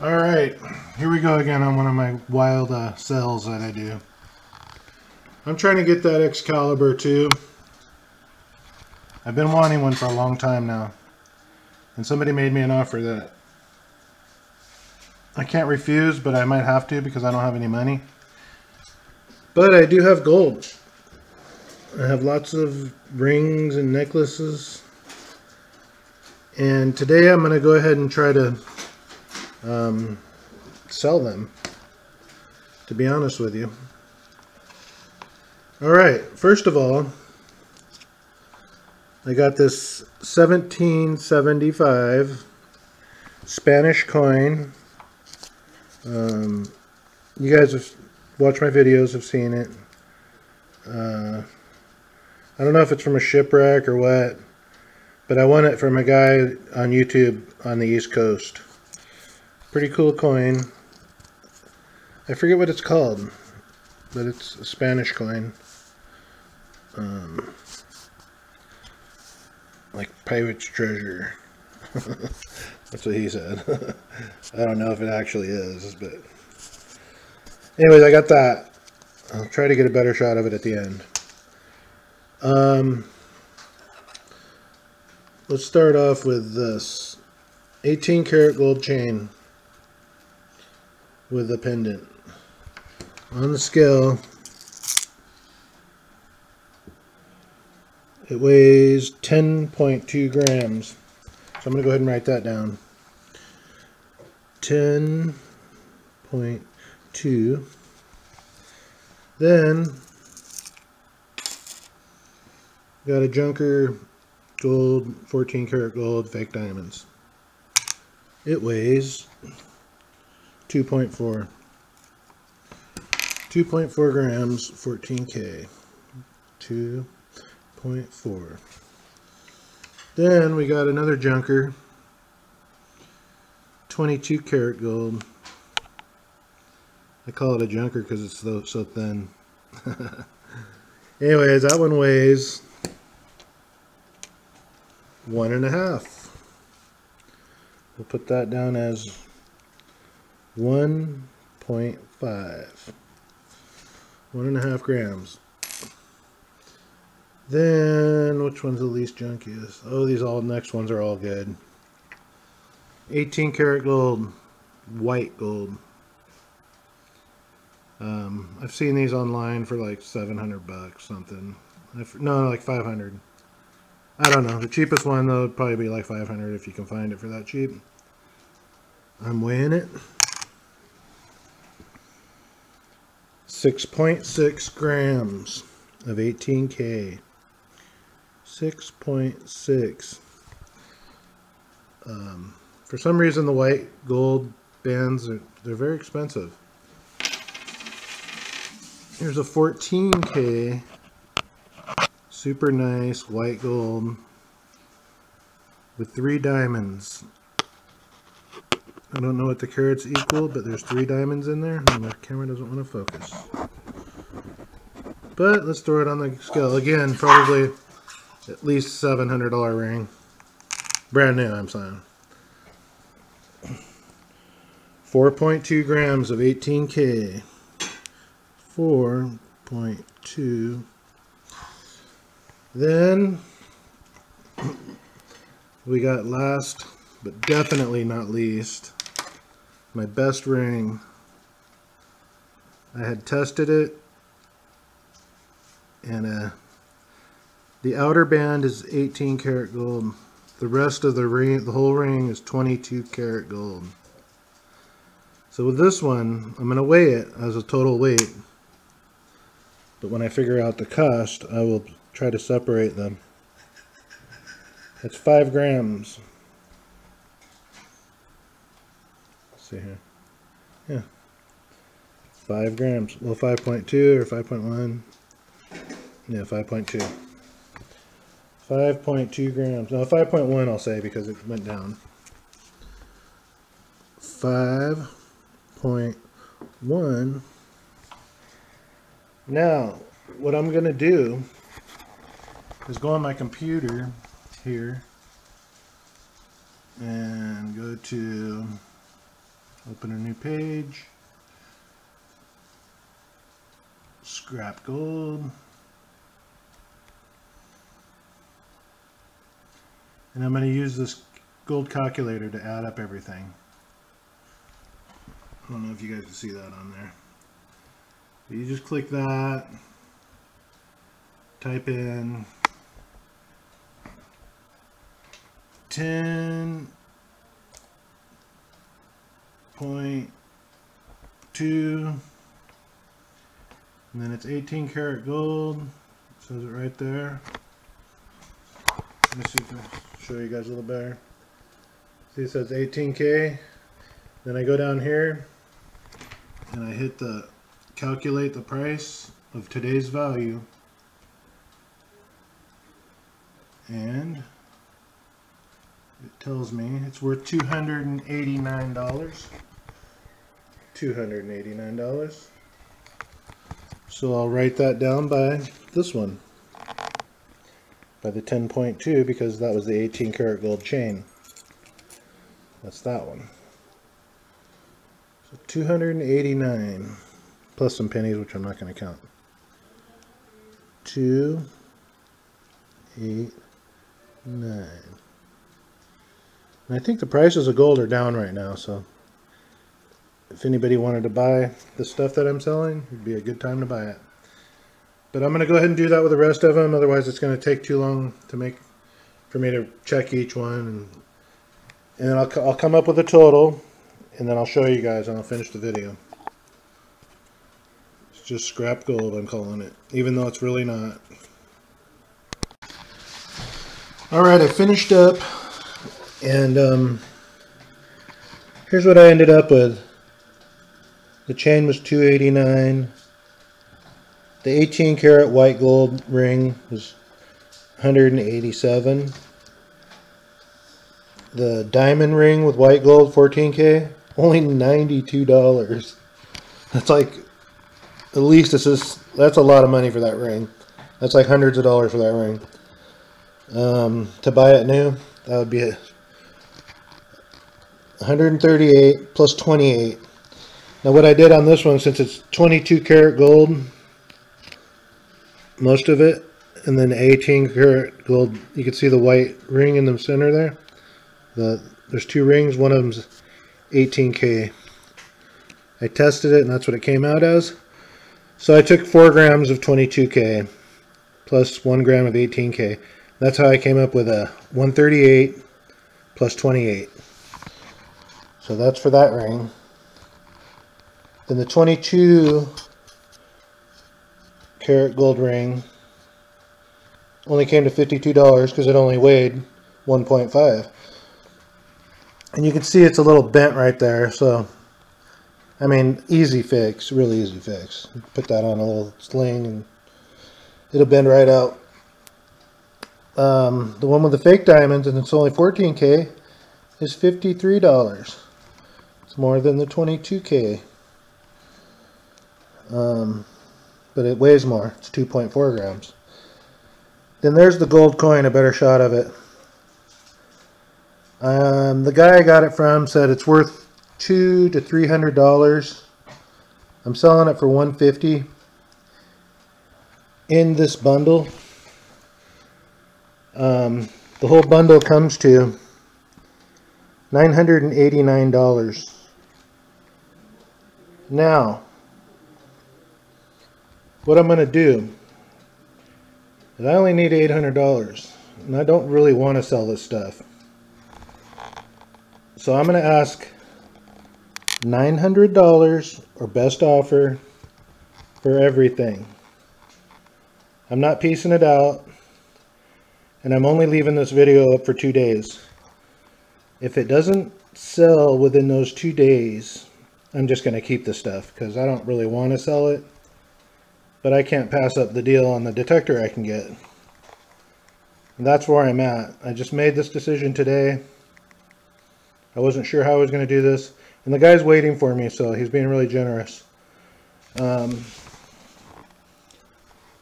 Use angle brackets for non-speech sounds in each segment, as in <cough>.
All right, here we go again on one of my wild uh, sells that I do. I'm trying to get that Excalibur too. I've been wanting one for a long time now. And somebody made me an offer that I can't refuse, but I might have to because I don't have any money. But I do have gold. I have lots of rings and necklaces. And today I'm going to go ahead and try to um, sell them, to be honest with you. All right, first of all, I got this 1775 Spanish coin. Um, you guys have watched my videos, have seen it. Uh, I don't know if it's from a shipwreck or what, but I won it from a guy on YouTube on the East Coast. Pretty cool coin. I forget what it's called, but it's a Spanish coin. Um, like pirate's treasure. <laughs> That's what he said. <laughs> I don't know if it actually is, but anyways, I got that. I'll try to get a better shot of it at the end. Um, let's start off with this 18 karat gold chain with a pendant. On the scale, It weighs 10.2 grams. So I'm going to go ahead and write that down. 10.2. Then, got a Junker gold, 14 karat gold, fake diamonds. It weighs 2.4. 2.4 grams, 14K. 2.4. Then we got another junker, 22 karat gold. I call it a junker because it's so, so thin. <laughs> Anyways, that one weighs one and a half. We'll put that down as 1.5. One and a half grams. Then, which one's the least junkiest? Oh, these all next ones are all good. 18 karat gold, white gold. Um, I've seen these online for like 700 bucks, something. no, like 500. I don't know. The cheapest one, though, would probably be like 500 if you can find it for that cheap. I'm weighing it. 6.6 grams of 18K. 6.6. Um, for some reason, the white gold bands, are, they're very expensive. Here's a 14K. Super nice white gold with three diamonds. I don't know what the carats equal, but there's three diamonds in there, hmm, and the camera doesn't want to focus. But let's throw it on the scale. Again, probably at least $700 ring. Brand new, I'm saying. 4.2 grams of 18K. 4.2. Then we got last, but definitely not least, my best ring. I had tested it and uh, the outer band is 18 karat gold. The rest of the ring, the whole ring is 22 karat gold. So with this one, I'm going to weigh it as a total weight. But when I figure out the cost, I will try to separate them. It's 5 grams. Let's see here. Yeah. 5 grams. Well, 5.2 or 5.1. Yeah, 5.2. 5.2 grams. No, 5.1 I'll say because it went down. 5.1. Now, what I'm going to do is go on my computer here and go to, Open a new page. Scrap gold. And I'm going to use this gold calculator to add up everything. I don't know if you guys can see that on there. You just click that, type in 10 point two and then it's 18 karat gold. It says it right there. Let me see if I show you guys a little better. See it says 18k then I go down here and I hit the calculate the price of today's value. And it tells me it's worth $289 $289. So I'll write that down by this one. By the 10.2 because that was the 18 karat gold chain. That's that one. So 289 plus some pennies which I'm not going to count. 2 8 9 and I think the prices of gold are down right now so if anybody wanted to buy the stuff that I'm selling, it'd be a good time to buy it. But I'm going to go ahead and do that with the rest of them. Otherwise, it's going to take too long to make for me to check each one. And, and then I'll, I'll come up with a total. And then I'll show you guys and I'll finish the video. It's just scrap gold, I'm calling it. Even though it's really not. Alright, I finished up. And um, here's what I ended up with. The chain was 289. The 18 karat white gold ring was 187. The diamond ring with white gold 14k only $92. That's like at least this is that's a lot of money for that ring. That's like hundreds of dollars for that ring. Um, to buy it new, that would be 138 plus 28 now what I did on this one, since it's 22 karat gold, most of it, and then 18 karat gold, you can see the white ring in the center there. The There's two rings, one of them's 18K. I tested it and that's what it came out as. So I took 4 grams of 22K plus 1 gram of 18K. That's how I came up with a 138 plus 28. So that's for that ring. Then the 22 carat gold ring only came to $52 because it only weighed 1.5. And you can see it's a little bent right there. So, I mean, easy fix, really easy fix. Put that on a little sling and it'll bend right out. Um, the one with the fake diamonds, and it's only 14K, is $53. It's more than the 22K. Um, but it weighs more. It's 2.4 grams. Then there's the gold coin, a better shot of it. Um, the guy I got it from said it's worth two to three hundred dollars. I'm selling it for 150 in this bundle. Um, the whole bundle comes to $989. Now, what I'm going to do is I only need $800 and I don't really want to sell this stuff. So I'm going to ask $900 or best offer for everything. I'm not piecing it out and I'm only leaving this video up for two days. If it doesn't sell within those two days, I'm just going to keep the stuff because I don't really want to sell it but I can't pass up the deal on the detector I can get. And that's where I'm at. I just made this decision today. I wasn't sure how I was going to do this. And the guy's waiting for me, so he's being really generous. Um,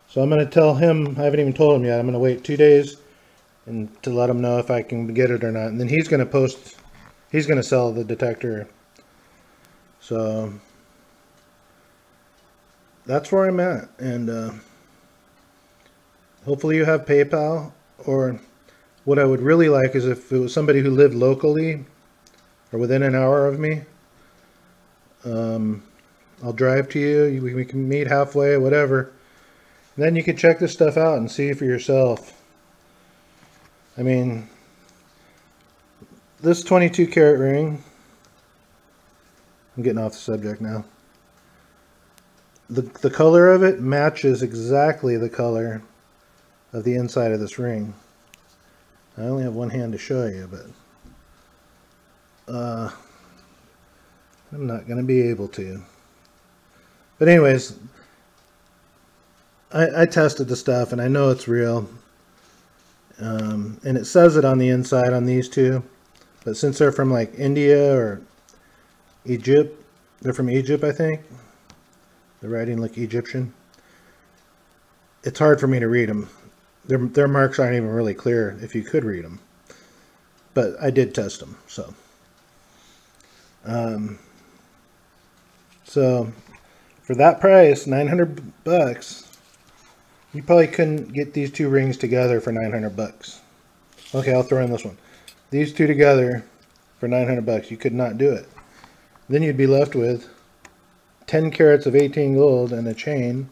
so I'm going to tell him, I haven't even told him yet, I'm going to wait two days and to let him know if I can get it or not. And then he's going to post, he's going to sell the detector So that's where I'm at. And uh, hopefully you have PayPal. Or what I would really like is if it was somebody who lived locally or within an hour of me. Um, I'll drive to you. We, can meet halfway, whatever. And then you can check this stuff out and see for yourself. I mean, this 22 karat ring, I'm getting off the subject now. The, the color of it matches exactly the color of the inside of this ring. I only have one hand to show you, but uh, I'm not going to be able to. But anyways, I, I tested the stuff and I know it's real. Um, and it says it on the inside on these two. But since they're from like India or Egypt, they're from Egypt, I think. The writing look Egyptian. It's hard for me to read them. Their, their marks aren't even really clear if you could read them. But I did test them, so. Um, so, for that price, 900 bucks, you probably couldn't get these two rings together for 900 bucks. Okay, I'll throw in this one. These two together for 900 bucks, you could not do it. Then you'd be left with 10 carats of 18 gold and a chain.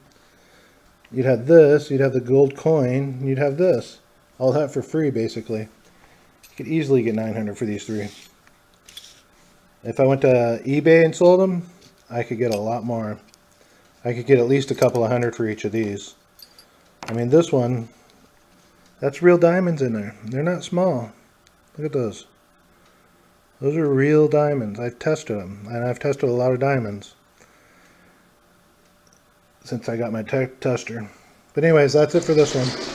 You'd have this, you'd have the gold coin, you'd have this. All that for free, basically. You could easily get 900 for these three. If I went to eBay and sold them, I could get a lot more. I could get at least a couple of hundred for each of these. I mean, this one, that's real diamonds in there. They're not small. Look at those. Those are real diamonds. I've tested them, and I've tested a lot of diamonds since I got my te tester. But anyways, that's it for this one.